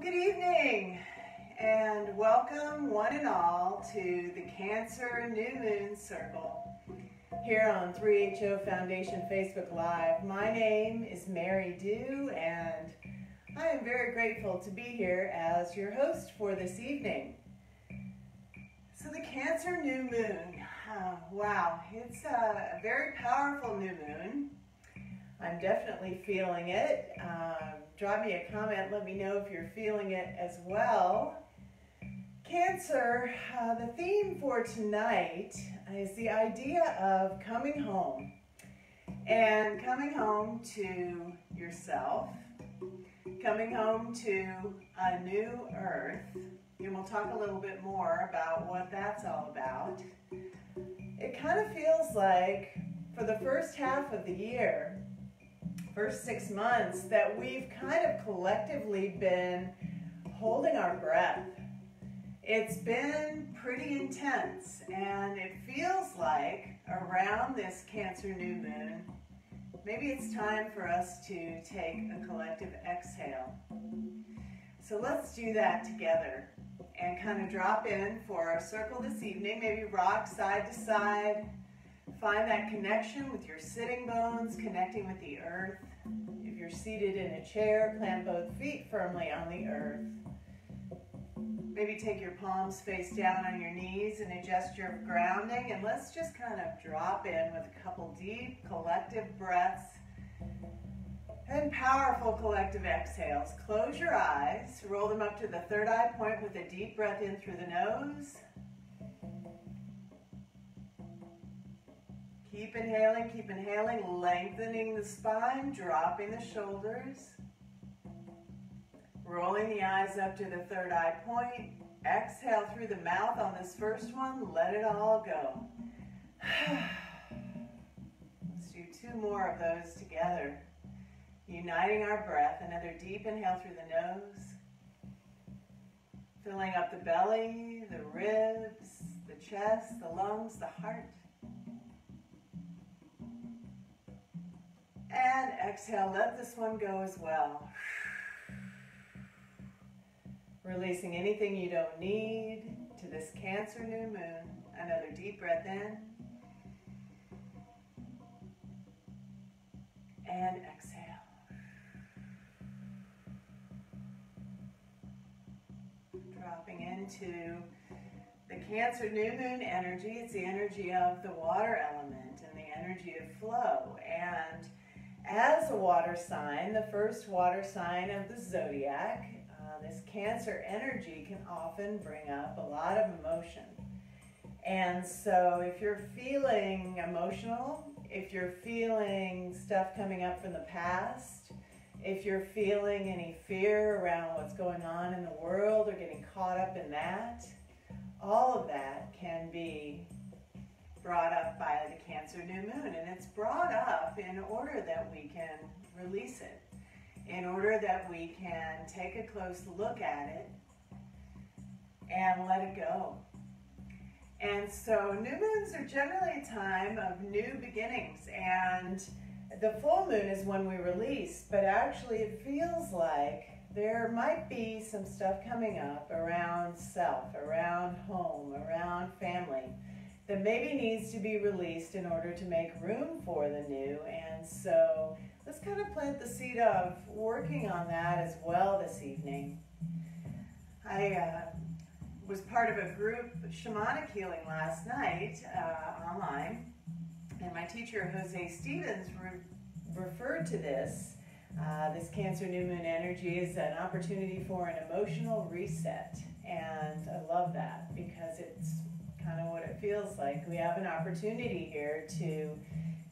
good evening and welcome one and all to the Cancer New Moon Circle here on 3HO Foundation Facebook Live. My name is Mari Dew and I am very grateful to be here as your host for this evening. So the Cancer New Moon, uh, wow, it's a, a, very powerful new moon. I'm definitely feeling it. Um, drop me a comment, let me know if you're feeling it as well. Cancer, uh, the theme for tonight is the idea of coming home and coming home to yourself, coming home to a new earth, and we'll talk a little bit more about what that's all about. It kind of feels like for the first half of the year, first six months that we've kind of collectively been holding our breath. It's been pretty intense and it feels like around this Cancer new moon, maybe it's time for us to take a collective exhale. So let's do that together and kind of drop in for our circle this evening. Maybe rock side to side, Find that connection with your sitting bones, connecting with the earth. If you're seated in a chair, plant both feet firmly on the earth. Maybe take your palms face down on your knees and adjust your grounding. And let's just kind of drop in with a couple deep collective breaths and powerful collective exhales. Close your eyes, roll them up to the third eye point with a deep breath in through the nose Keep inhaling, keep inhaling, lengthening the spine, dropping the shoulders. Rolling the eyes up to the third eye point. Exhale through the mouth on this first one. Let it all go. Let's do two more of those together. Uniting our breath. Another deep inhale through the nose. Filling up the belly, the ribs, the chest, the lungs, the heart. And exhale, let this one go as well. Releasing anything you don't need to this Cancer new moon. Another deep breath in. And exhale. Dropping into the Cancer new moon energy. It's the energy of the water element and the energy of flow. And as a water sign, the first water sign of the zodiac, uh, this Cancer energy can often bring up a lot of emotion. And so if you're feeling emotional, if you're feeling stuff coming up from the past, if you're feeling any fear around what's going on in the world or getting caught up in that, all of that can be brought up by the Cancer new moon. And it's brought up in order that we can release it, in order that we can take a close look at it and let it go. And so new moons are generally a time of new beginnings and the full moon is when we release, but actually it feels like there might be some stuff coming up around self, around home, around family that maybe needs to be released in order to make room for the new. And so let's kind of plant the seed of working on that as well this evening. I uh, was part of a group shamanic healing last night uh, online, and my teacher Jose Stevens re referred to this. Uh, this Cancer New Moon energy is an opportunity for an emotional reset, and I love that because it's kind of what it feels like. We have an opportunity here to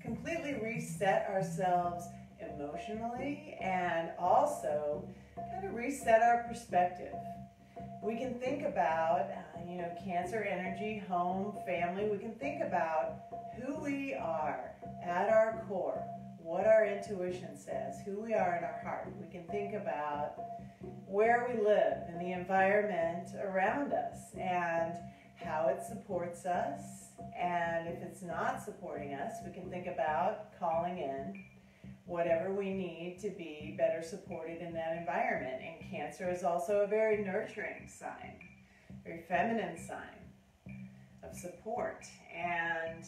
completely reset ourselves emotionally and also kind of reset our perspective. We can think about, uh, you know, cancer energy, home, family. We can think about who we are at our core, what our intuition says, who we are in our heart. We can think about where we live and the environment around us and how it supports us, and if it's not supporting us, we can think about calling in whatever we need to be better supported in that environment. And Cancer is also a very nurturing sign, very feminine sign of support. And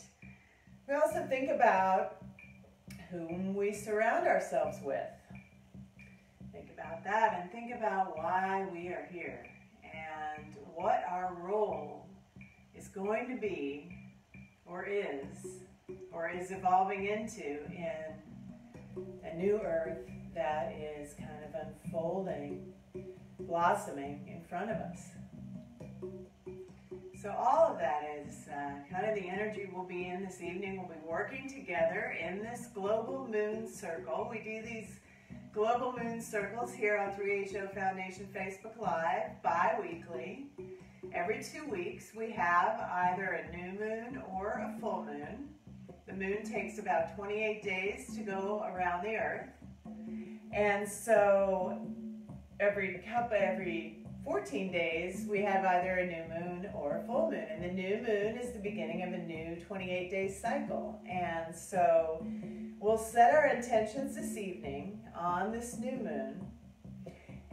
we also think about whom we surround ourselves with. Think about that and think about why we are here and what our role is going to be or is or is evolving into in a new earth that is kind of unfolding, blossoming in front of us. So all of that is uh, kind of the energy we'll be in this evening. We'll be working together in this global moon circle. We do these global moon circles here on 3HO Foundation Facebook Live bi-weekly. Every two weeks we have either a new moon or a full moon. The moon takes about 28 days to go around the earth. And so every couple, every 14 days, we have either a new moon or a full moon. And the new moon is the beginning of a new 28 day cycle. And so we'll set our intentions this evening on this new moon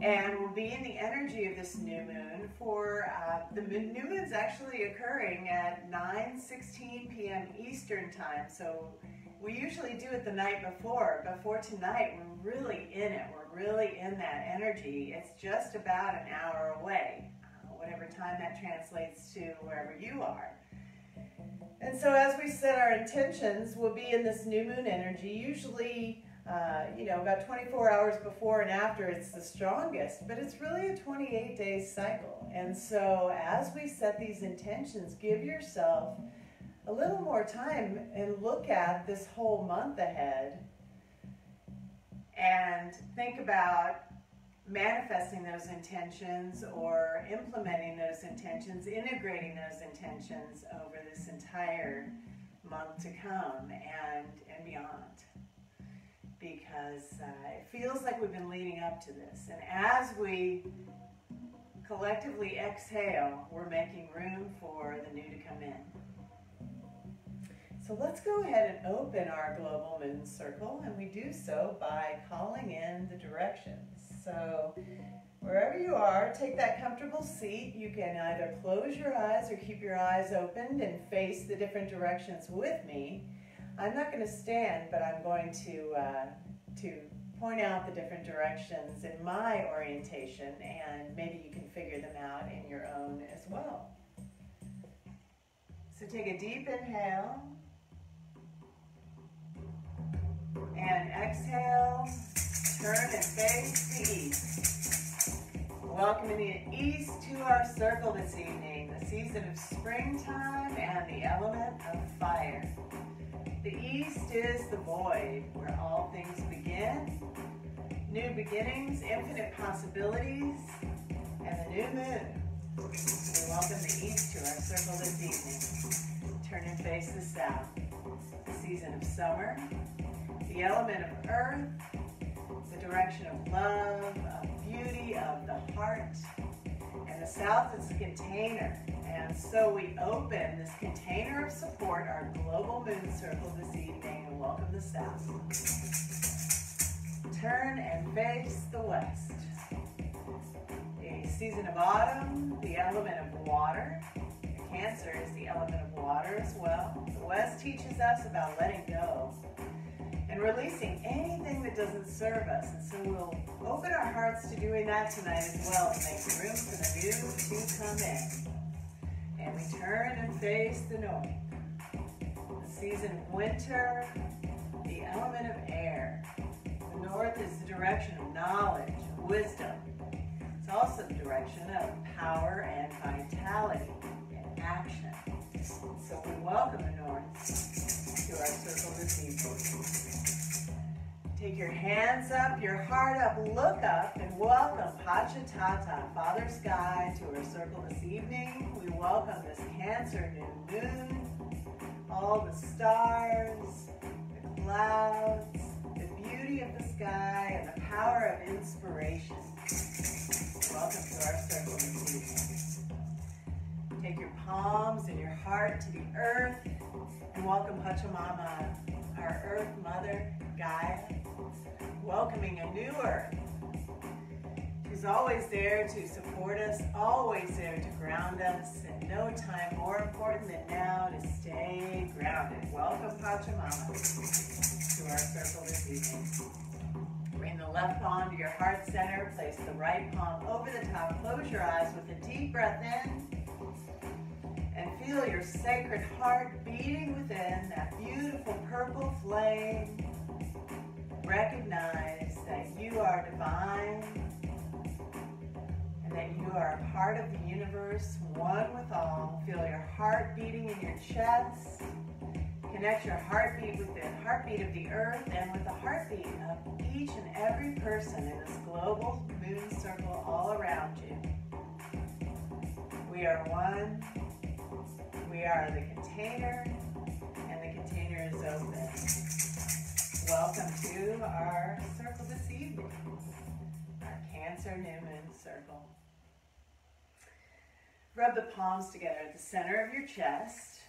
and we'll be in the energy of this new moon for uh, the new moon's actually occurring at 9:16 p.m. Eastern time. So we usually do it the night before. Before tonight, we're really in it. We're really in that energy. It's just about an hour away, uh, whatever time that translates to wherever you are. And so as we set our intentions, we'll be in this new moon energy. Usually uh, you know, about 24 hours before and after it's the strongest, but it's really a 28 day cycle. And so as we set these intentions, give yourself a little more time and look at this whole month ahead and think about manifesting those intentions or implementing those intentions, integrating those intentions over this entire month to come and, and beyond because uh, it feels like we've been leading up to this. And as we collectively exhale, we're making room for the new to come in. So let's go ahead and open our global moon circle, and we do so by calling in the directions. So wherever you are, take that comfortable seat. You can either close your eyes or keep your eyes opened and face the different directions with me. I'm not going to stand, but I'm going to, uh, to point out the different directions in my orientation and maybe you can figure them out in your own as well. So take a deep inhale and exhale, turn and face the east. Welcoming the east to our circle this evening, the season of springtime and the element of fire. The east is the void, where all things begin. New beginnings, infinite possibilities, and the new moon. We welcome the east to our circle this evening. Turn and face the south. The season of summer, the element of earth, the direction of love, of beauty, of the heart. And the south is a container and so we open this container of support, our global moon circle this evening, and welcome the south. Turn and face the west. A season of autumn, the element of water. Cancer is the element of water as well. The west teaches us about letting go and releasing anything that doesn't serve us. And so we'll open our hearts to doing that tonight as well to make room for the new to come in. And we turn and face the north. The season of winter, the element of air. The north is the direction of knowledge, wisdom. It's also the direction of power and vitality and action. So we welcome the north circle. Take your hands up, your heart up, look up, and welcome Pachatata, Father Sky, to our circle this evening. We welcome this Cancer new moon, all the stars, the clouds, the beauty of the sky, and the power of inspiration. Welcome to our circle this evening. Take your palms and your heart to the earth, and welcome Pachamama, our earth mother, Gaia, welcoming a new earth who's always there to support us, always there to ground us, and no time more important than now to stay grounded. Welcome, Pachamama, to our circle this evening. Bring the left palm to your heart center, place the right palm over the top, close your eyes with a deep breath in, feel your sacred heart beating within that beautiful purple flame. Recognize that you are divine and that you are a part of the universe, one with all. Feel your heart beating in your chest. Connect your heartbeat with the heartbeat of the earth and with the heartbeat of each and every person in this global moon circle all around you. We are one. We are the container, and the container is open. Welcome to our circle this evening, our Cancer New Moon Circle. Rub the palms together at the center of your chest.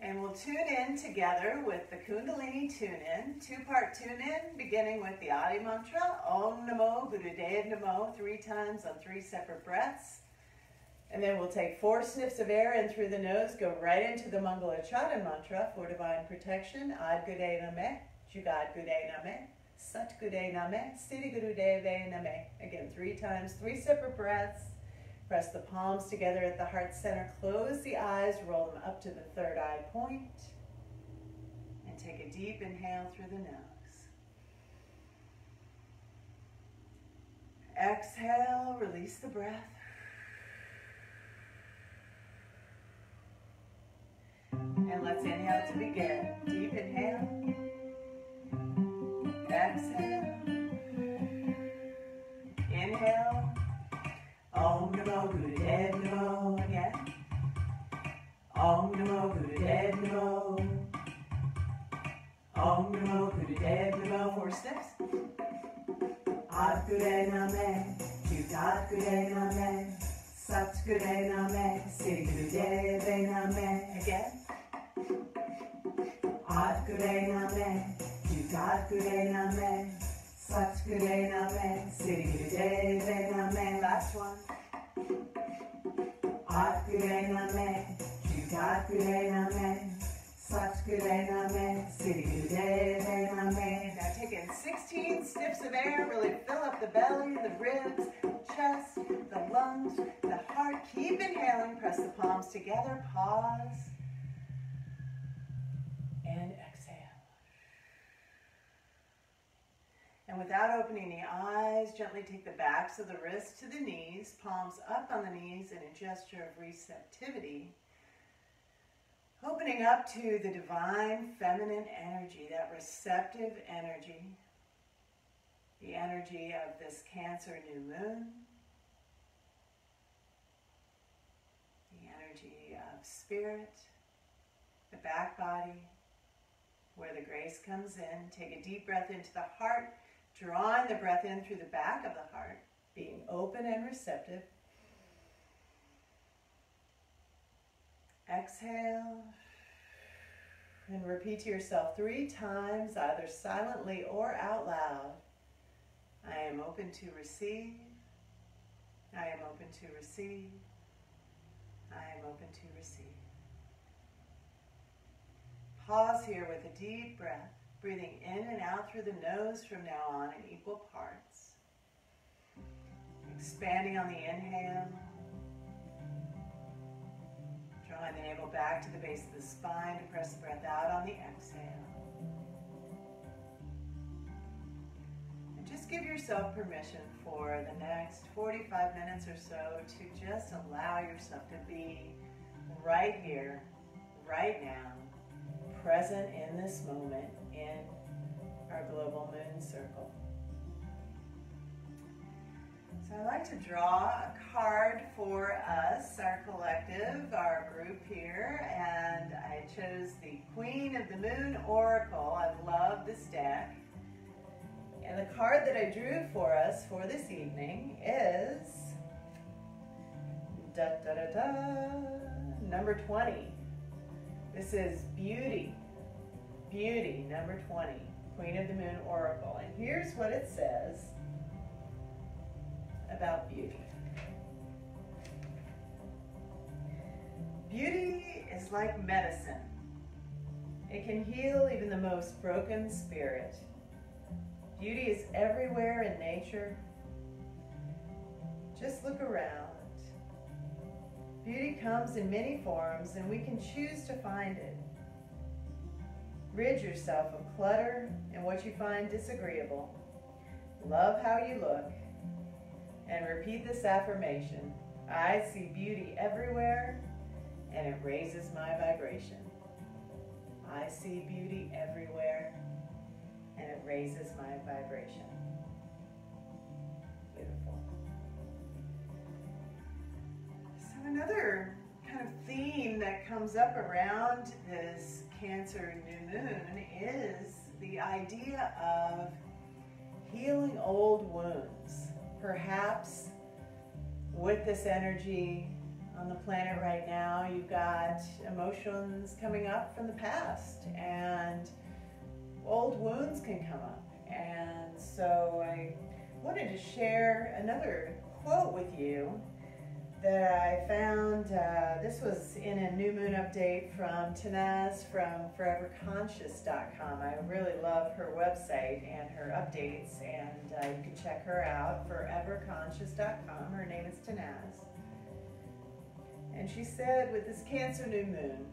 And we'll tune in together with the Kundalini tune in, two part tune in, beginning with the Adi mantra, Om Namo Gurudev Namo, three times on three separate breaths. And then we'll take four sniffs of air in through the nose, go right into the Mangala Mangalacharan mantra for divine protection. Ad Gude Name, Jugad Gude Name, Sat Gude Name, Siddhi Guru Deve Name. Again, three times, three separate breaths. Press the palms together at the heart center. Close the eyes, roll them up to the third eye point, And take a deep inhale through the nose. Exhale, release the breath. And let's inhale to begin. Deep inhale. Exhale. Inhale. Om Namo Gurudev Namo again. Om Namo Gurudev Namo. Om Namo Gurudev Namo. Four steps. Ad Gure Name. Jugad Gure Name. Sat Gure Name. Sri Gurudev Name. Again. Ad Gure Name. Jugad Gure Name. Satguru Name, Sri Gurudev Name. Last one. Atguru Name, Jugadguru Name, Satguru Name, Sri Gurudev In 16 sniffs of air, really fill up the belly, the ribs, chest, the lungs, the heart. Keep inhaling, press the palms together, pause, and exhale. And without opening the eyes, gently take the backs of the wrists to the knees, palms up on the knees in a gesture of receptivity. Opening up to the divine feminine energy, that receptive energy, the energy of this Cancer new moon, the energy of spirit, the back body, where the grace comes in. Take a deep breath into the heart Drawing the breath in through the back of the heart, being open and receptive. Exhale. And repeat to yourself three times, either silently or out loud. I am open to receive. I am open to receive. I am open to receive. Pause here with a deep breath. Breathing in and out through the nose from now on in equal parts. Expanding on the inhale. Drawing the navel back to the base of the spine to press the breath out on the exhale. And just give yourself permission for the next 45 minutes or so to just allow yourself to be right here, right now, present in this moment in our global moon circle. So I like to draw a card for us, our collective, our group here, and I chose the Queen of the Moon Oracle. I love this deck. And the card that I drew for us for this evening is da da da da number 20. This is beauty, Beauty, number 20, Queen of the Moon Oracle. And here's what it says about beauty. Beauty is like medicine. It can heal even the most broken spirit. Beauty is everywhere in nature. Just look around. Beauty comes in many forms and we can choose to find it. Rid yourself of clutter and what you find disagreeable. Love how you look. And repeat this affirmation. I see beauty everywhere and it raises my vibration. I see beauty everywhere and it raises my vibration. Beautiful. So another kind of theme that comes up around this Cancer new moon is the idea of healing old wounds. Perhaps with this energy on the planet right now, you've got emotions coming up from the past and old wounds can come up. And so I wanted to share another quote with you that I found. Uh, this was in a new moon update from Tanaaz from foreverconscious.com. I really love her website and her updates, and uh, you can check her out, foreverconscious.com. Her name is Tanaaz. And she said, with this Cancer new moon,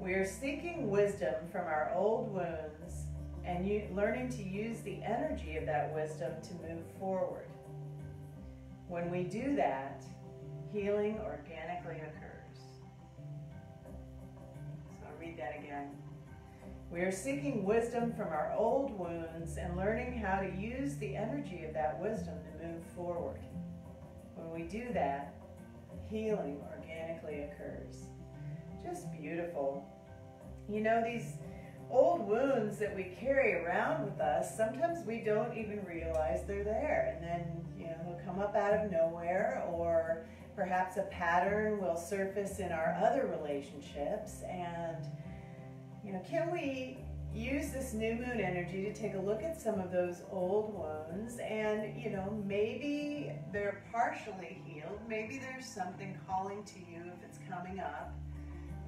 we are seeking wisdom from our old wounds and you, learning to use the energy of that wisdom to move forward. When we do that, healing organically occurs. So I'll read that again. We are seeking wisdom from our old wounds and learning how to use the energy of that wisdom to move forward. When we do that, healing organically occurs. Just beautiful. You know, these old wounds that we carry around with us, sometimes we don't even realize they're there. And then, you know, they'll come up out of nowhere or perhaps a pattern will surface in our other relationships. And, you know, can we use this new moon energy to take a look at some of those old wounds and, you know, maybe they're partially healed. Maybe there's something calling to you if it's coming up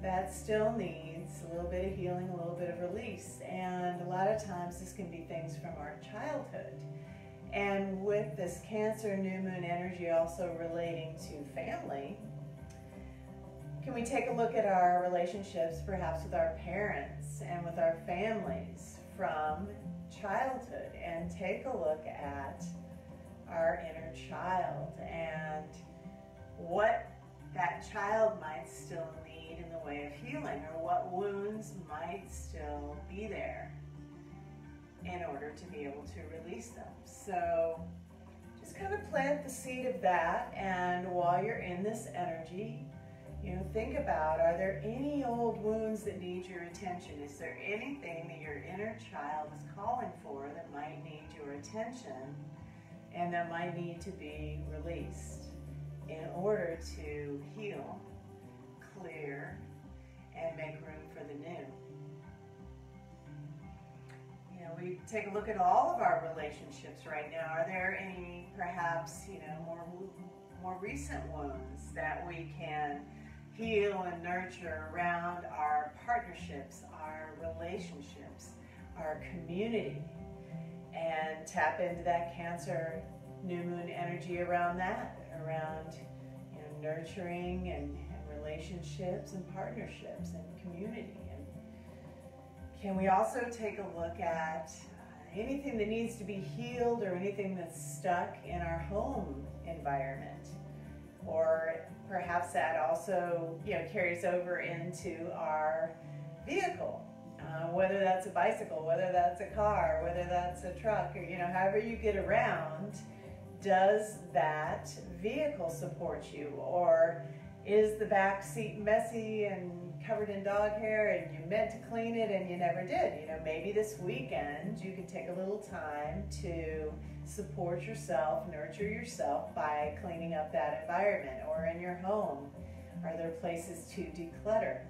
that still needs a little bit of healing, a little bit of release. And a lot of times this can be things from our childhood. And with this Cancer new moon energy also relating to family, can we take a look at our relationships perhaps with our parents and with our families from childhood and take a look at our inner child and what that child might still need in the way of healing or what wounds might still be there in order to be able to release them. So just kind of plant the seed of that and while you're in this energy, you know, think about, are there any old wounds that need your attention? Is there anything that your inner child is calling for that might need your attention and that might need to be released in order to heal, clear, take a look at all of our relationships right now. Are there any perhaps, you know, more more recent wounds that we can heal and nurture around our partnerships, our relationships, our community, and tap into that Cancer new moon energy around that, around you know, nurturing and, and relationships and partnerships and community. And can we also take a look at anything that needs to be healed or anything that's stuck in our home environment? Or perhaps that also you know, carries over into our vehicle. Uh, whether that's a bicycle, whether that's a car, whether that's a truck, or you know, however you get around, does that vehicle support you? Or is the back seat messy and covered in dog hair and you meant to clean it and you never did? You know, maybe this weekend you can take a little time to support yourself, nurture yourself by cleaning up that environment or in your home. Are there places to declutter?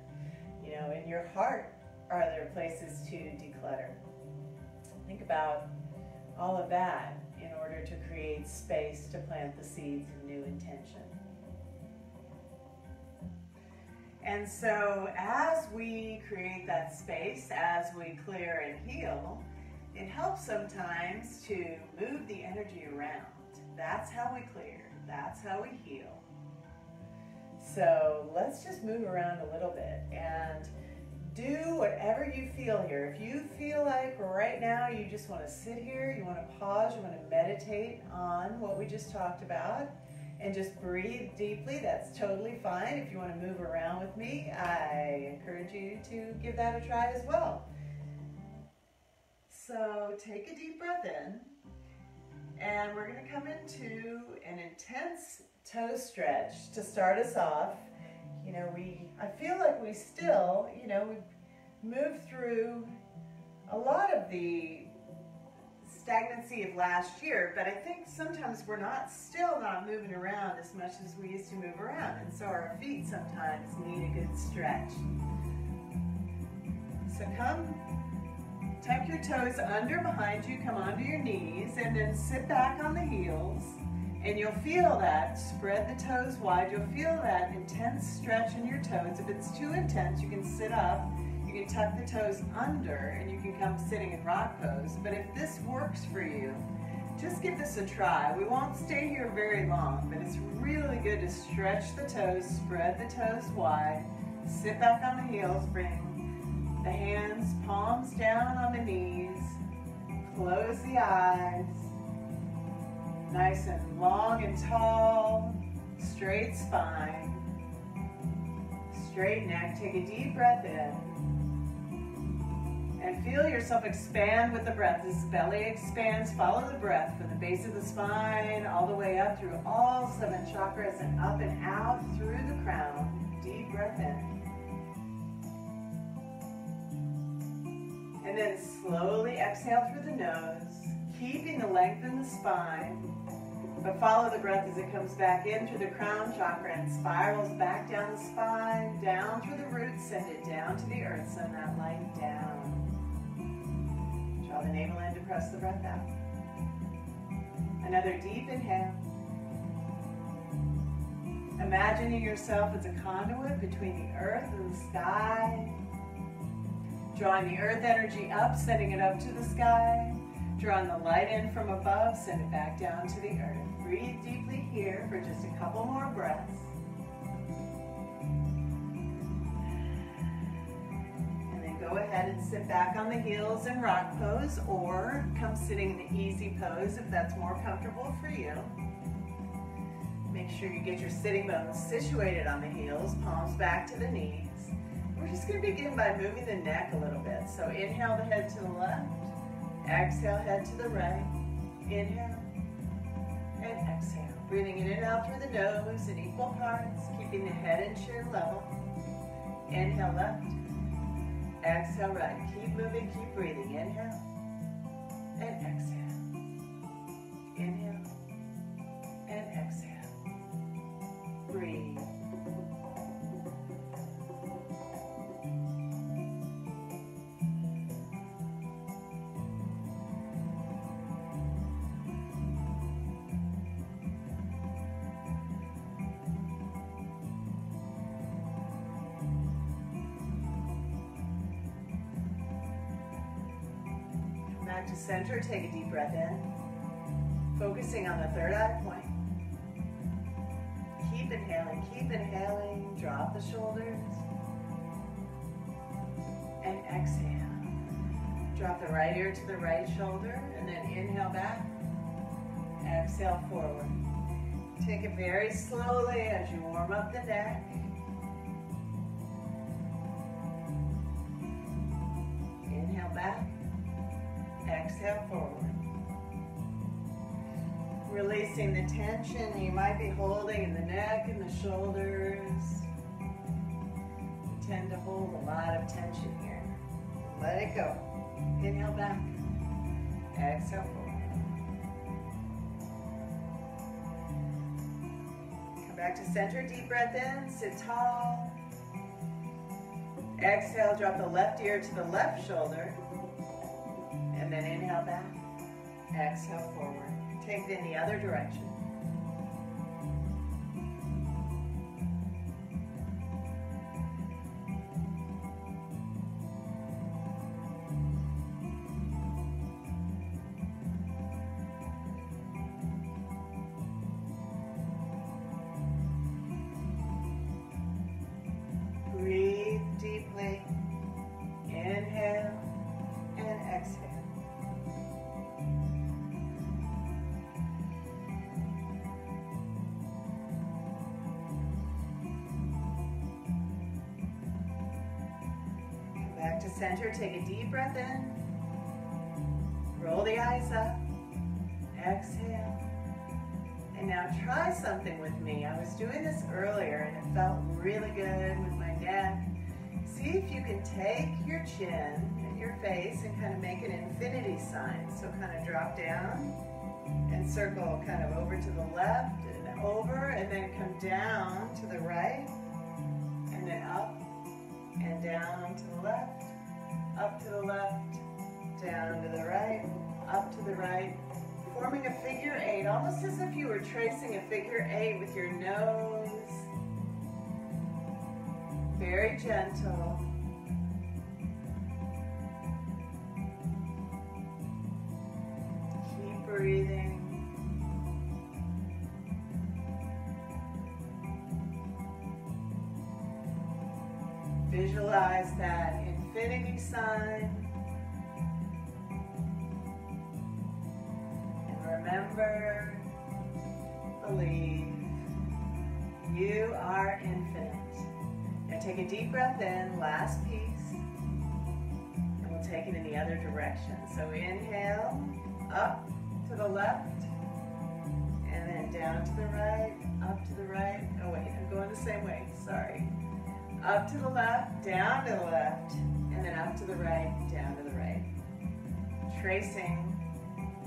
You know, in your heart, are there places to declutter? Think about all of that in order to create space to plant the seeds of new intention. And so as we create that space, as we clear and heal, it helps sometimes to move the energy around. That's how we clear. That's how we heal. So let's just move around a little bit and do whatever you feel here. If you feel like right now you just want to sit here, you want to pause, you want to meditate on what we just talked about, and just breathe deeply, that's totally fine. If you want to move around with me, I encourage you to give that a try as well. So take a deep breath in, and we're going to come into an intense toe stretch to start us off. You know, we, I feel like we still, you know, we moved through a lot of the stagnancy of last year, but I think sometimes we're not, still not moving around as much as we used to move around. And so our feet sometimes need a good stretch. So come, tuck your toes under behind you, come onto your knees, and then sit back on the heels. And you'll feel that, spread the toes wide, you'll feel that intense stretch in your toes. If it's too intense, you can sit up, you can tuck the toes under, and you can come sitting in rock pose. But if this works for you, just give this a try. We won't stay here very long, but it's really good to stretch the toes, spread the toes wide, sit back on the heels, bring the hands, palms down on the knees, close the eyes, Nice and long and tall, straight spine, straight neck. Take a deep breath in. And feel yourself expand with the breath. This belly expands. Follow the breath from the base of the spine all the way up through all seven chakras and up and out through the crown. Deep breath in. And then slowly exhale through the nose, keeping the length in the spine. But follow the breath as it comes back in through the crown chakra and spirals back down the spine, down through the roots, send it down to the earth, send that light down. Draw the navel in to press the breath out. Another deep inhale. Imagining yourself as a conduit between the earth and the sky. Drawing the earth energy up, sending it up to the sky. Drawing the light in from above, send it back down to the earth. Breathe deeply here for just a couple more breaths. And then go ahead and sit back on the heels in rock pose or come sitting in the easy pose if that's more comfortable for you. Make sure you get your sitting bones situated on the heels, palms back to the knees. We're just going to begin by moving the neck a little bit. So inhale the head to the left. Exhale, head to the right. Inhale and exhale. Breathing in and out through the nose in equal parts, keeping the head and chin level. Inhale left. Exhale right. Keep moving, keep breathing. Inhale and exhale. Inhale and exhale. Breathe. Center. Take a deep breath in. Focusing on the third eye point. Keep inhaling, keep inhaling. Drop the shoulders. And exhale. Drop the right ear to the right shoulder and then inhale back. Exhale forward. Take it very slowly as you warm up the neck. Inhale back exhale forward. Releasing the tension you might be holding in the neck and the shoulders. We tend to hold a lot of tension here. Let it go. Inhale back. Exhale forward. Come back to center. Deep breath in. Sit tall. Exhale, drop the left ear to the left shoulder. And then inhale back. Exhale forward. Take it in the other direction. Breath in. Roll the eyes up. Exhale. And now try something with me. I was doing this earlier and it felt really good with my neck. See if you can take your chin and your face and kind of make an infinity sign. So kind of drop down and circle kind of over to the left and over and then come down to the right up to the left, down to the right, up to the right, forming a figure eight, almost as if you were tracing a figure eight with your nose. Very gentle. Breath in, last piece. And we'll take it in the other direction. So inhale, up to the left, and then down to the right, up to the right. Oh wait, I'm going the same way, sorry. Up to the left, down to the left, and then up to the right, down to the right. Tracing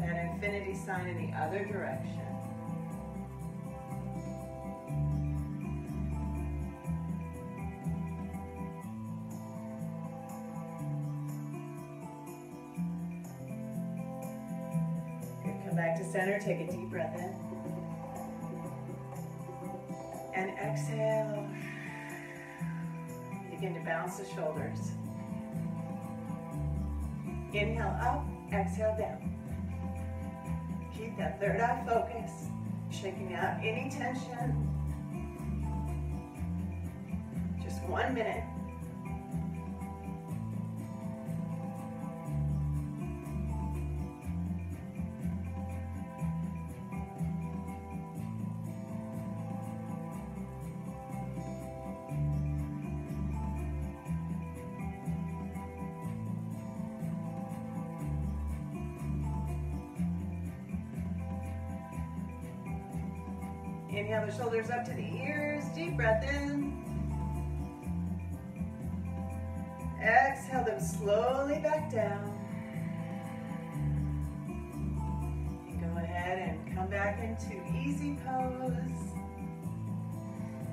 that infinity sign in the other direction. Center, take a deep breath in. And exhale. Begin to bounce the shoulders. Inhale up, exhale down. Keep that third eye focus, shaking out any tension. Just one minute. Inhale the shoulders up to the ears. Deep breath in. Exhale them slowly back down. Go ahead and come back into easy pose.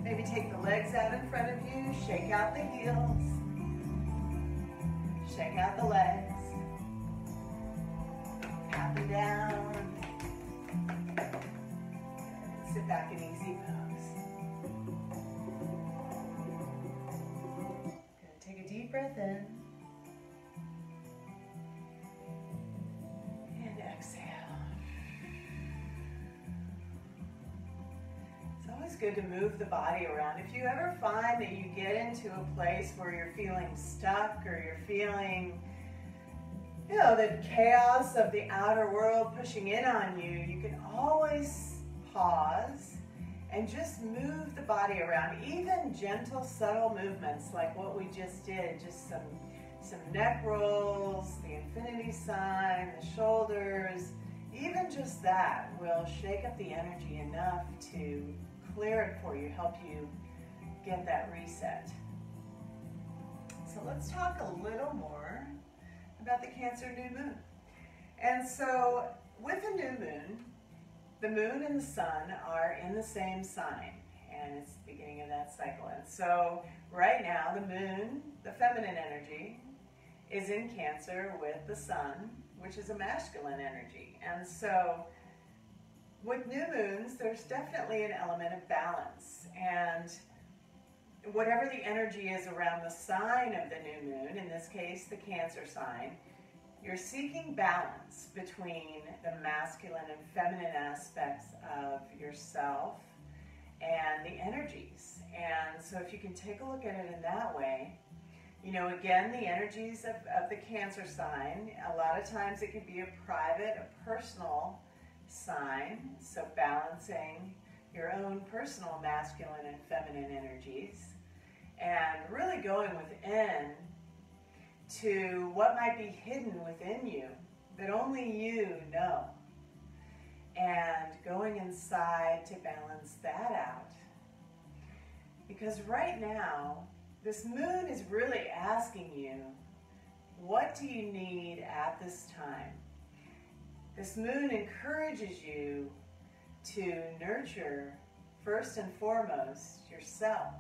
Maybe take the legs out in front of you. Shake out the heels. Shake out the legs. Happy down good to move the body around. If you ever find that you get into a place where you're feeling stuck or you're feeling you know, the chaos of the outer world pushing in on you, you can always pause and just move the body around. Even gentle, subtle movements like what we just did, just some, some neck rolls, the infinity sign, the shoulders, even just that will shake up the energy enough to clear it for you, help you get that reset. So let's talk a little more about the Cancer new moon. And so with a new moon, the moon and the sun are in the same sign. and it's the beginning of that cycle. And so, right now, the moon, the feminine energy, is in Cancer with the sun, which is a masculine energy. And so, with new moons, there's definitely an element of balance. And whatever the energy is around the sign of the new moon, in this case, the Cancer sign, you're seeking balance between the masculine and feminine aspects of yourself and the energies. And so, if you can take a look at it in that way, you know, again, the energies of, of the Cancer sign, a lot of times it can be a private, a personal sign, so balancing your own personal masculine and feminine energies, and really going within to what might be hidden within you that only you know, and going inside to balance that out. Because right now, this moon is really asking you, what do you need at this time? This moon encourages you to nurture, first and foremost, yourself.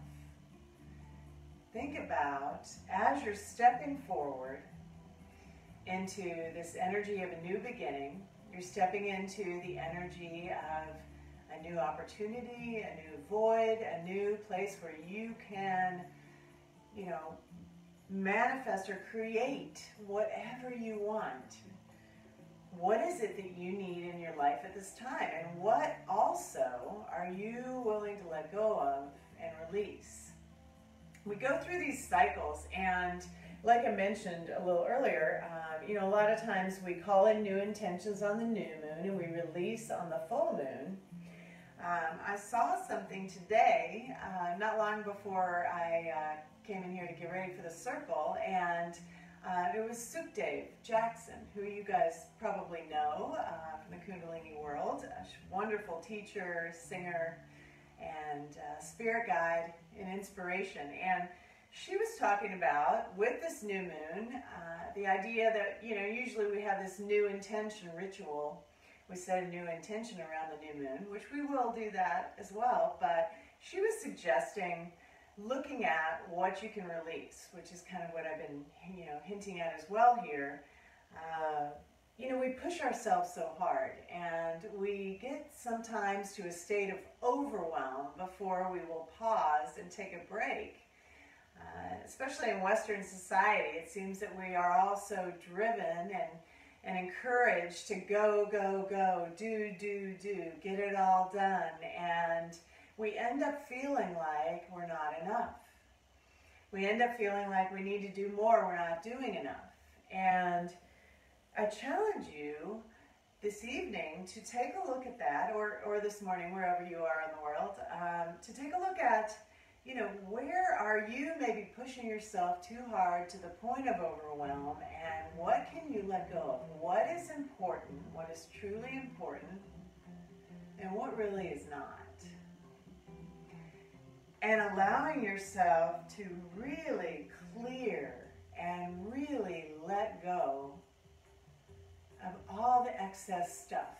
Think about as you're stepping forward into this energy of a new beginning, you're stepping into the energy of a new opportunity, a new void, a new place where you can, you know, manifest or create whatever you want what is it that you need in your life at this time? And what also are you willing to let go of and release? We go through these cycles, and like I mentioned a little earlier, um, you know, a lot of times we call in new intentions on the new moon and we release on the full moon. Um, I saw something today, uh, not long before I uh, came in here to get ready for the circle, and uh, it was Sukhdev Jackson, who you guys probably know uh, from the Kundalini world. A wonderful teacher, singer, and uh, spirit guide and inspiration. And she was talking about, with this new moon, uh, the idea that, you know, usually we have this new intention ritual. We set a new intention around the new moon, which we will do that as well. But she was suggesting looking at what you can release, which is kind of what I've been, you know, hinting at as well here. Uh, you know, we push ourselves so hard, and we get sometimes to a state of overwhelm before we will pause and take a break. Uh, especially in Western society, it seems that we are all so driven and and encouraged to go, go, go, do, do, do, get it all done, and we end up feeling like we're not enough. We end up feeling like we need to do more, we're not doing enough. And I challenge you this evening to take a look at that, or, or this morning, wherever you are in the world, um, to take a look at, you know, where are you maybe pushing yourself too hard to the point of overwhelm, and what can you let go of? What is important, what is truly important, and what really is not? And allowing yourself to really clear and really let go of all the excess stuff.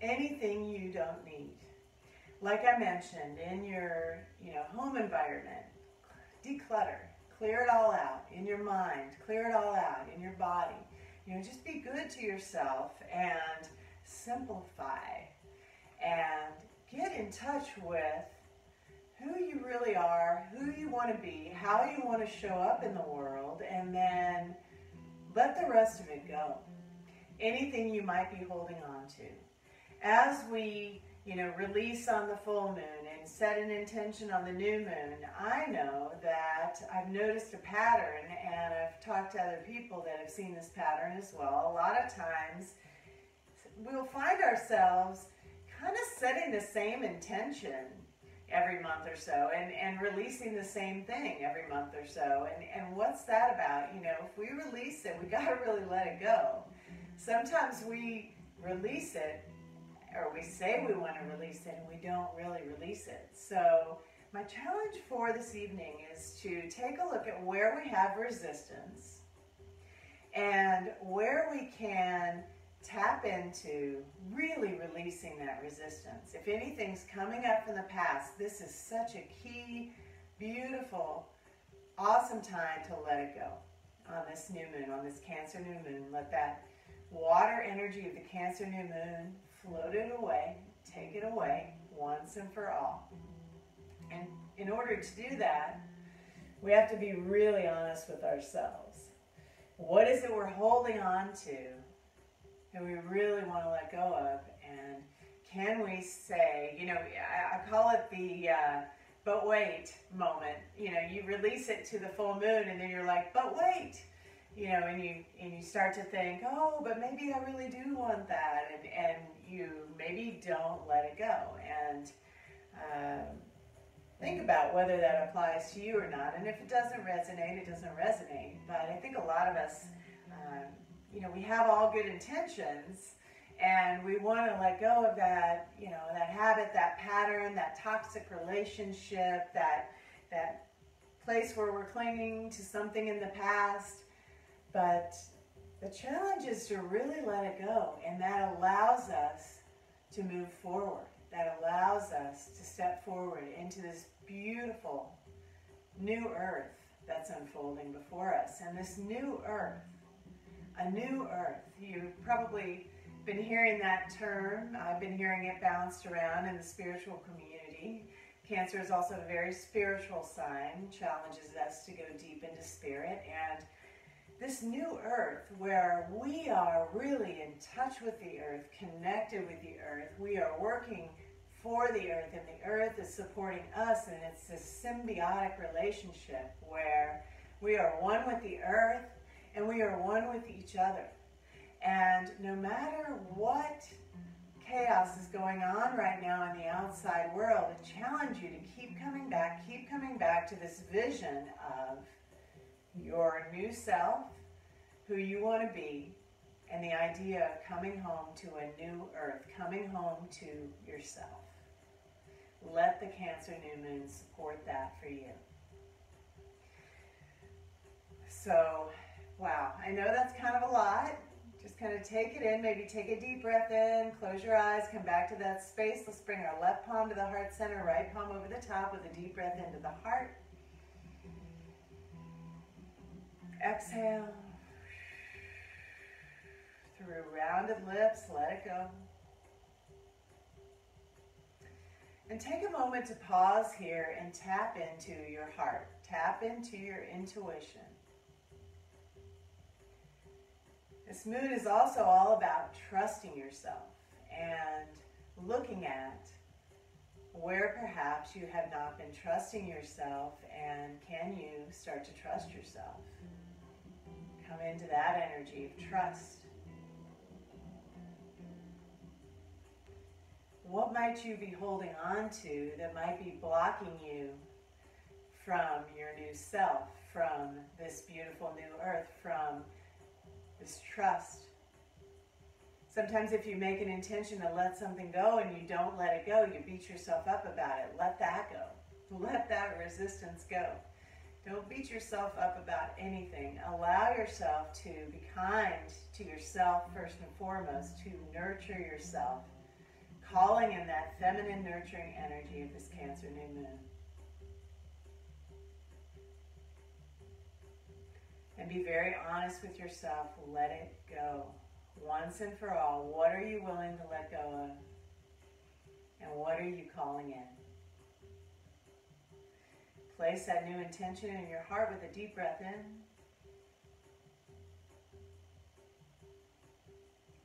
Anything you don't need. Like I mentioned, in your you know home environment, declutter, clear it all out in your mind, clear it all out in your body. You know, just be good to yourself and simplify and get in touch with who you really are, who you want to be, how you want to show up in the world, and then let the rest of it go. Anything you might be holding on to. As we, you know, release on the full moon and set an intention on the new moon, I know that I've noticed a pattern and I've talked to other people that have seen this pattern as well. A lot of times we'll find ourselves kind of setting the same intention every month or so and, and releasing the same thing every month or so. And, and what's that about? You know, if we release it, we got to really let it go. Mm-hmm. Sometimes we release it or we say we want to release it and we don't really release it. So my challenge for this evening is to take a look at where we have resistance and where we can tap into really releasing that resistance. If anything's coming up from the past, this is such a key, beautiful, awesome time to let it go on this new moon, on this Cancer new moon. Let that water energy of the Cancer new moon float it away, take it away once and for all. And in order to do that, we have to be really honest with ourselves. What is it we're holding on to that we really want to let go of? And can we say, you know, I, I call it the uh, but wait moment. You know, you release it to the full moon and then you're like, but wait. You know, and you and you start to think, oh, but maybe I really do want that, and and you maybe don't let it go, and um, think about whether that applies to you or not. And if it doesn't resonate, it doesn't resonate. But I think a lot of us, um, you know, we have all good intentions, and we want to let go of that, you know, that habit, that pattern, that toxic relationship, that that place where we're clinging to something in the past. But the challenge is to really let it go, and that allows us to move forward. That allows us to step forward into this beautiful new earth that's unfolding before us. And this new earth, a new earth, you've probably been hearing that term. I've been hearing it bounced around in the spiritual community. Cancer is also a very spiritual sign, challenges us to go deep into spirit. And this new earth where we are really in touch with the earth, connected with the earth, we are working for the earth and the earth is supporting us and it's this symbiotic relationship where we are one with the earth and we are one with each other. And no matter what chaos is going on right now in the outside world, I challenge you to keep coming back, keep coming back to this vision of your new self, who you want to be, and the idea of coming home to a new earth, coming home to yourself. Let the Cancer New Moon support that for you. So, wow, I know that's kind of a lot. Just kind of take it in, maybe take a deep breath in, close your eyes, come back to that space. Let's bring our left palm to the heart center, right palm over the top with a deep breath into the heart. Exhale. Through rounded lips, let it go. And take a moment to pause here and tap into your heart. Tap into your intuition. This moon is also all about trusting yourself and looking at where perhaps you have not been trusting yourself and can you start to trust yourself? Come into that energy of trust. What might you be holding on to that might be blocking you from your new self, from this beautiful new earth, from this trust? Sometimes if you make an intention to let something go and you don't let it go, you beat yourself up about it. Let that go. Let that resistance go. Don't beat yourself up about anything. Allow yourself to be kind to yourself first and foremost, to nurture yourself, calling in that feminine nurturing energy of this Cancer new moon. And be very honest with yourself. Let it go. Once and for all, what are you willing to let go of? And what are you calling in? Place that new intention in your heart with a deep breath in.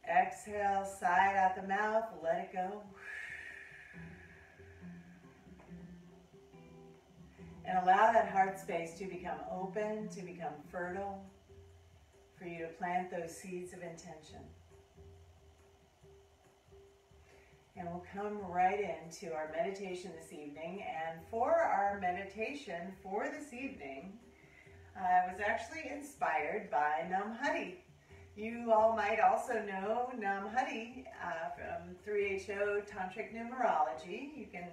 Exhale, sigh out the mouth, let it go. And allow that heart space to become open, to become fertile, for you to plant those seeds of intention. And we'll come right into our meditation this evening. And for our meditation for this evening, I was actually inspired by Namhati. You all might also know Namhati uh, from 3HO Tantric Numerology. You can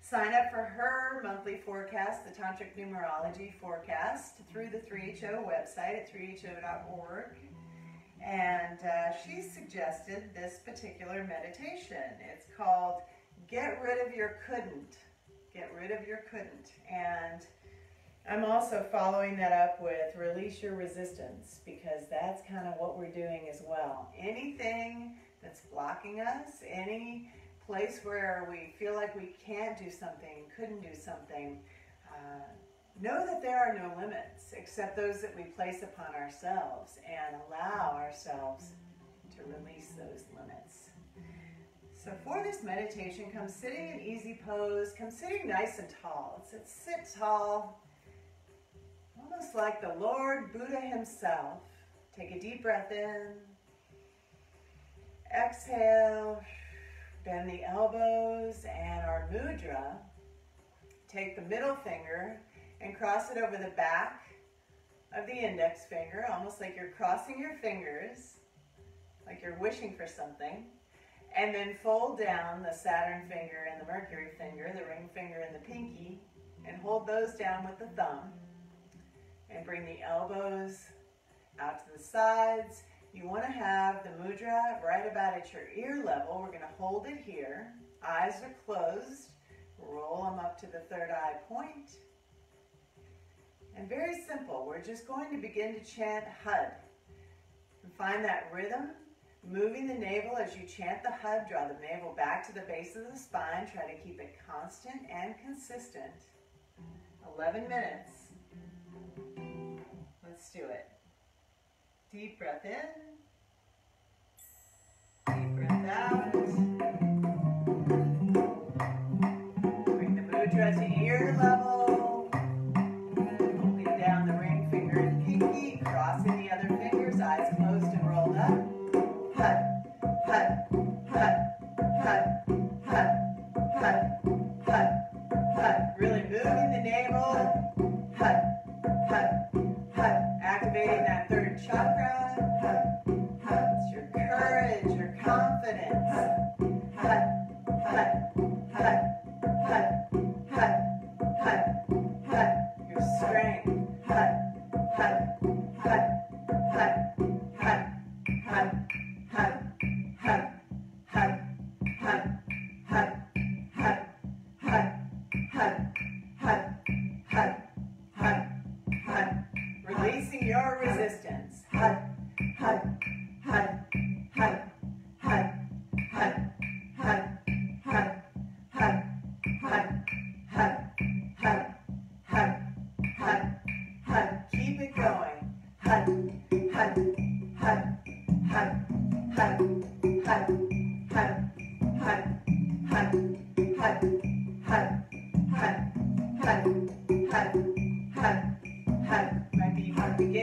sign up for her monthly forecast, the Tantric Numerology forecast, through the 3HO website at 3HO.org. And uh, she suggested this particular meditation. It's called Get Rid of Your Couldn't. Get Rid of Your Couldn't. And I'm also following that up with Release Your Resistance because that's kind of what we're doing as well. Anything that's blocking us, any place where we feel like we can't do something, couldn't do something, uh, know that there are no limits except those that we place upon ourselves and allow ourselves to release those limits. So for this meditation, come sitting in easy pose, come sitting nice and tall. It's sit tall, almost like the Lord Buddha himself. Take a deep breath in. Exhale, bend the elbows and our mudra. Take the middle finger and cross it over the back of the index finger, almost like you're crossing your fingers, like you're wishing for something. And then fold down the Saturn finger and the Mercury finger, the ring finger and the pinky, and hold those down with the thumb. And bring the elbows out to the sides. You want to have the mudra right about at your ear level. We're going to hold it here. Eyes are closed. Roll them up to the third eye point. And very simple, we're just going to begin to chant HUD. And find that rhythm, moving the navel as you chant the HUD. Draw the navel back to the base of the spine. Try to keep it constant and consistent. 11 minutes. Let's do it. Deep breath in. Deep breath out. Bring the mudra to ear level.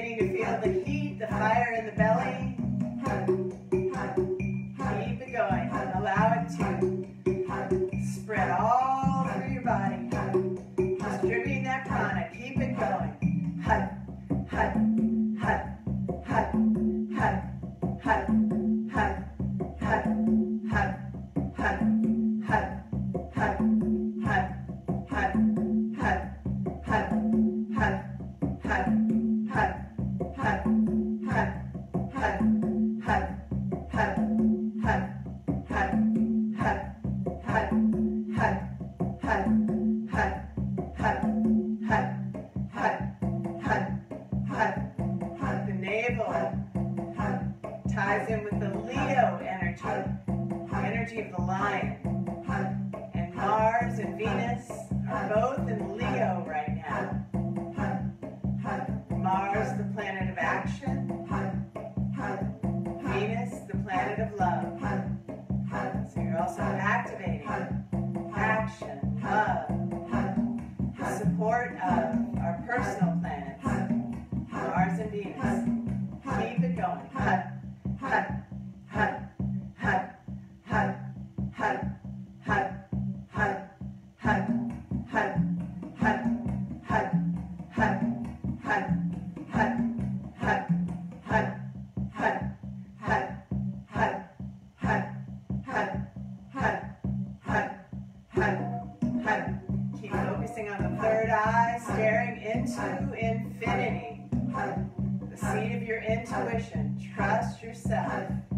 Into yourself.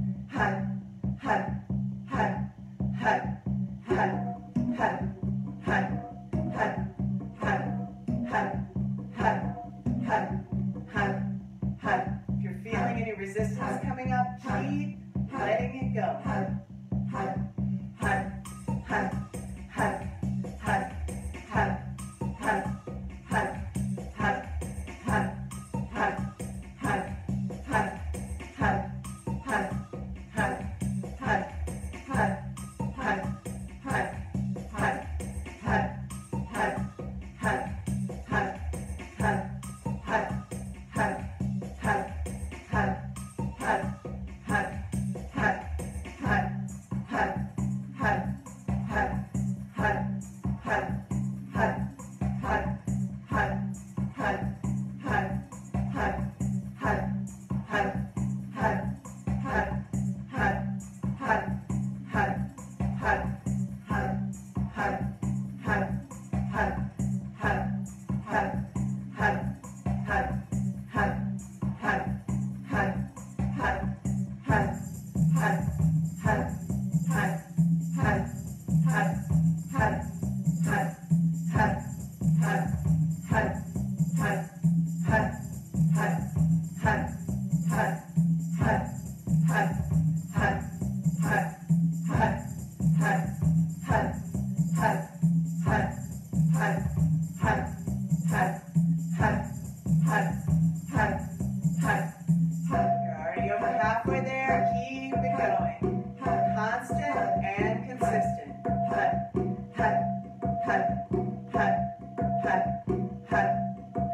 hey,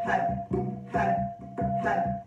hey, hey, hey.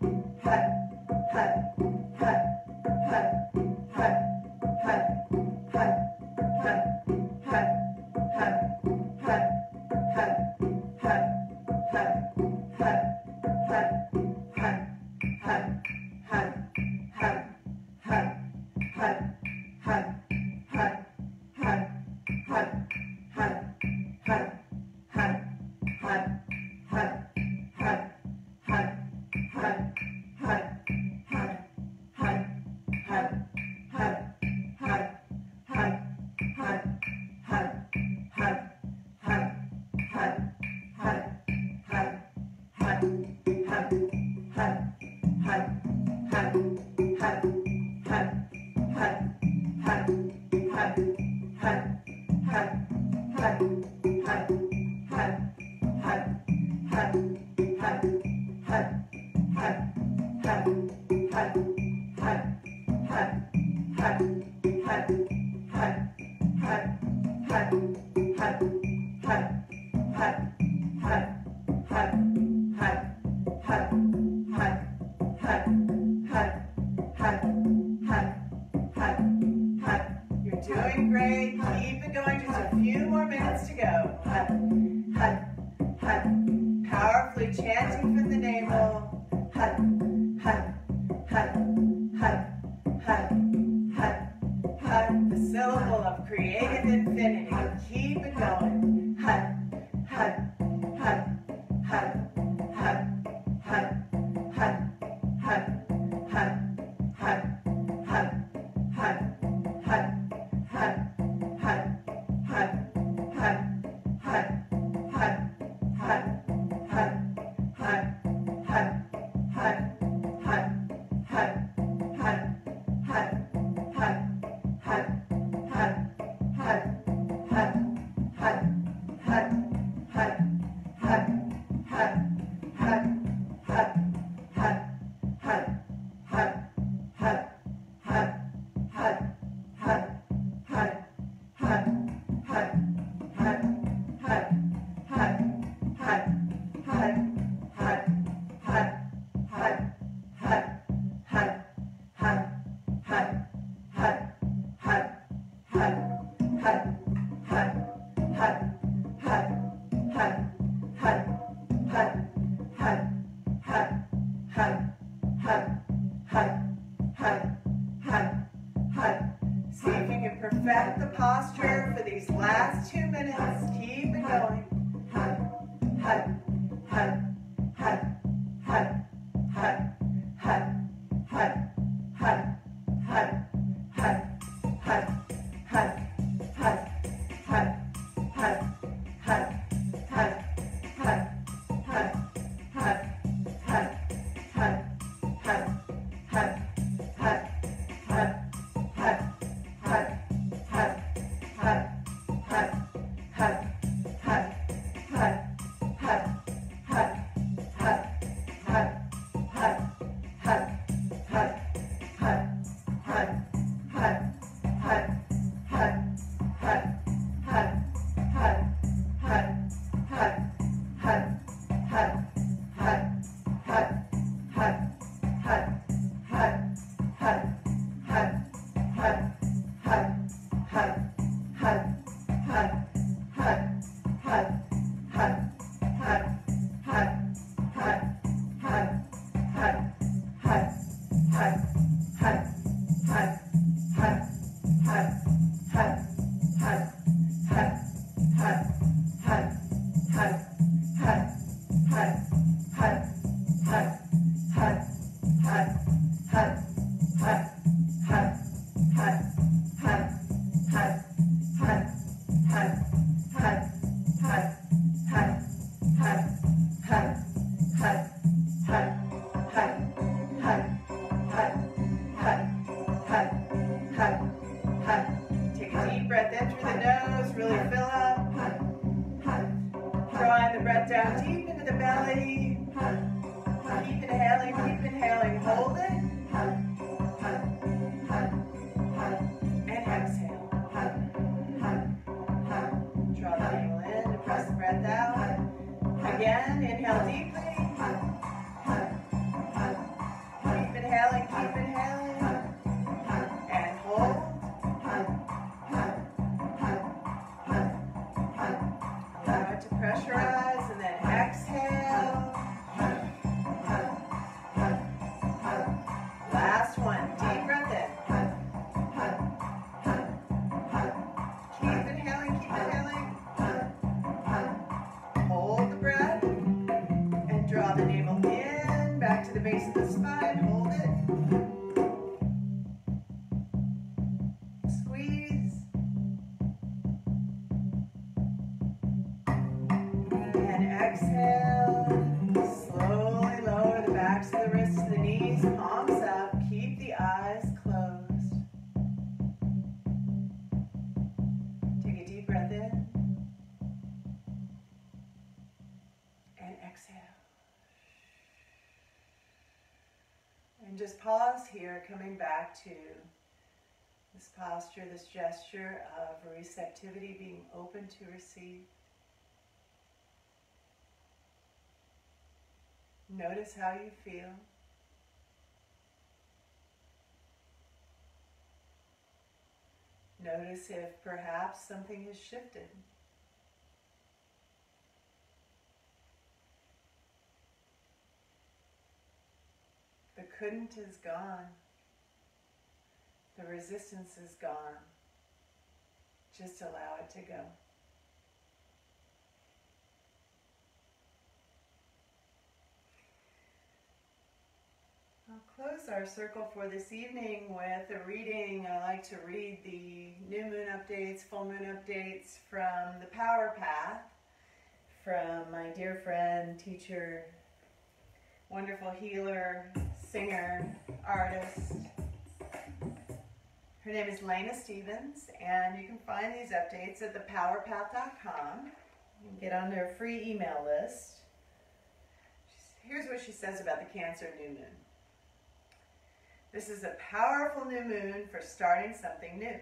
はい exhale. Slowly lower the backs of the wrists to the knees, palms up. Keep the eyes closed. Take a deep breath in. And exhale. And just pause here, coming back to this posture, this gesture of receptivity, being open to receive. Notice how you feel. Notice if perhaps something has shifted. The couldn't is gone. The resistance is gone. Just allow it to go. I'll close our circle for this evening with a reading. I like to read the new moon updates, full moon updates from the Power Path from my dear friend, teacher, wonderful healer, singer, artist. Her name is Lena Stevens, and you can find these updates at thepowerpath.com. You can get on their free email list. Here's what she says about the Cancer new moon. This is a powerful new moon for starting something new.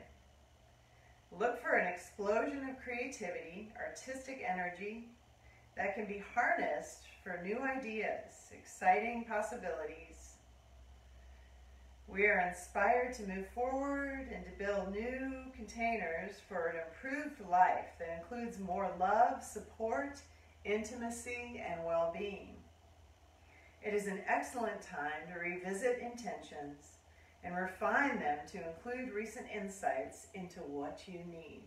Look for an explosion of creativity, artistic energy that can be harnessed for new ideas, exciting possibilities. We are inspired to move forward and to build new containers for an improved life that includes more love, support, intimacy, and well being. It is an excellent time to revisit intentions and refine them to include recent insights into what you need.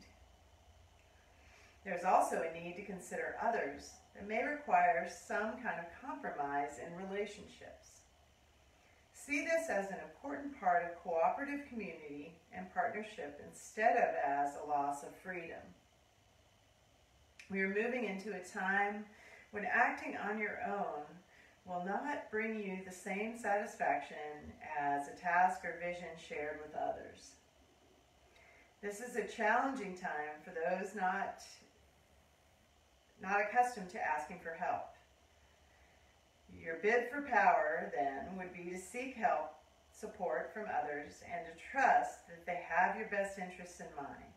There's also a need to consider others that may require some kind of compromise in relationships. See this as an important part of cooperative community and partnership instead of as a loss of freedom. We are moving into a time when acting on your own will not bring you the same satisfaction as a task or vision shared with others. This is a challenging time for those not, not accustomed to asking for help. Your bid for power, then, would be to seek help, support from others, and to trust that they have your best interests in mind.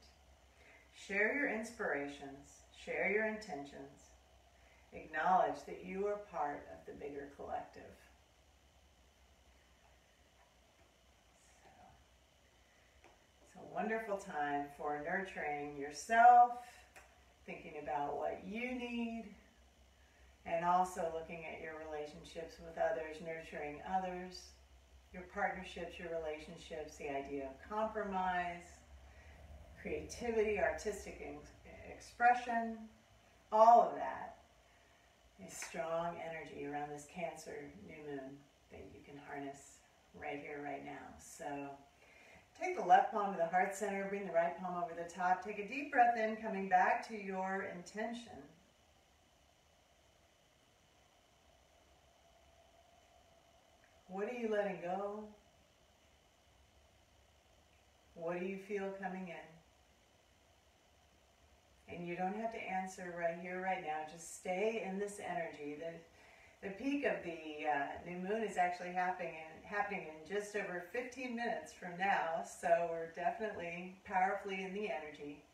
Share your inspirations, share your intentions, acknowledge that you are part of the bigger collective. So, it's a wonderful time for nurturing yourself, thinking about what you need, and also looking at your relationships with others, nurturing others, your partnerships, your relationships, the idea of compromise, creativity, artistic expression, all of that a strong energy around this Cancer new moon that you can harness right here, right now. So take the left palm to the heart center, bring the right palm over the top. Take a deep breath in, coming back to your intention. What are you letting go? What do you feel coming in? And you don't have to answer right here, right now. Just stay in this energy. The, the peak of the uh, new moon is actually happening in, happening in just over 15 minutes from now, so we're definitely powerfully in the energy.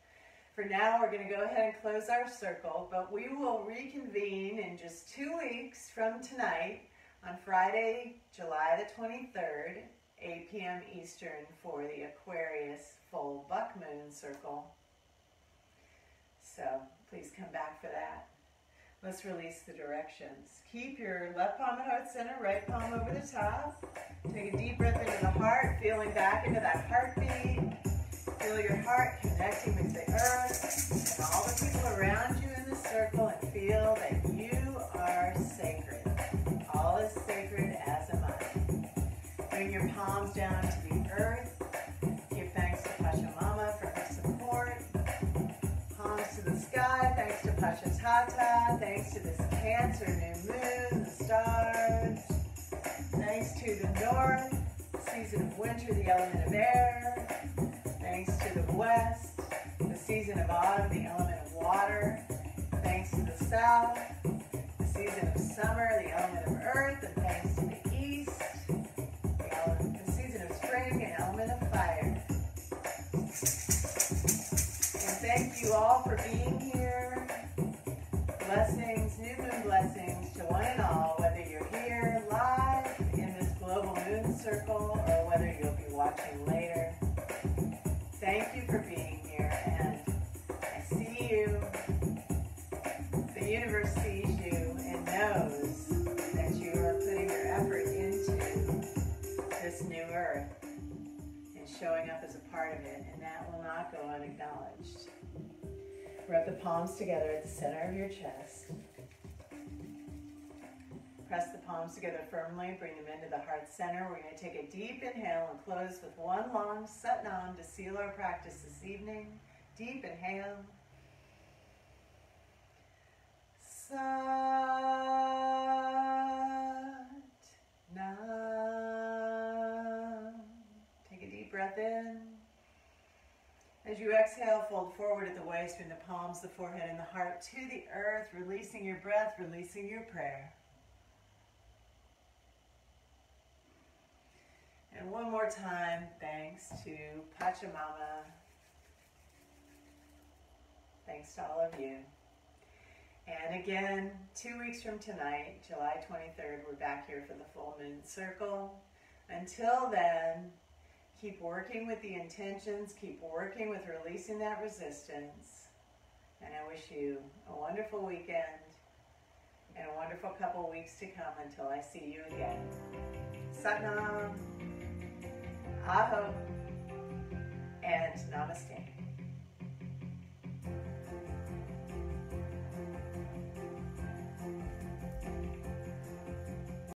For now, we're going to go ahead and close our circle, but we will reconvene in just two weeks from tonight on Friday, July the 23rd, 8 p.m. Eastern for the Aquarius full buck moon circle. So please come back for that. Let's release the directions. Keep your left palm at heart center, right palm over the top. Take a deep breath into the heart, feeling back into that heartbeat. Feel your heart connecting with the earth and all the people around you in the circle and feel that you are sacred. All is sacred as am I. Bring your palms down to the earth. Thanks to this Cancer new moon, the stars. Thanks to the north, season of winter, the element of air. Thanks to the west, the season of autumn, the element of water. Thanks to the south, the season of summer, the element of earth. And thanks to the east, the, element, the season of spring, an element of fire. And thank you all for being here. Whether you're here live in this global moon circle or whether you'll be watching later. Thank you for being here, and I see you. The universe sees you and knows that you are putting your effort into this new earth and showing up as a part of it, and that will not go unacknowledged. Rub the palms together at the center of your chest. Press the palms together firmly, bring them into the heart center. We're going to take a deep inhale and close with one long Satnam to seal our practice this evening. Deep inhale. Sat Take a deep breath in. As you exhale, fold forward at the waist, bring the palms, the forehead, and the heart to the earth, releasing your breath, releasing your prayer. And one more time, thanks to Pachamama. Thanks to all of you. And again, two weeks from tonight, July 23rd, we're back here for the full moon circle. Until then, keep working with the intentions, keep working with releasing that resistance. And I wish you a wonderful weekend and a wonderful couple weeks to come until I see you again. Satnam, Aho, and Namaste.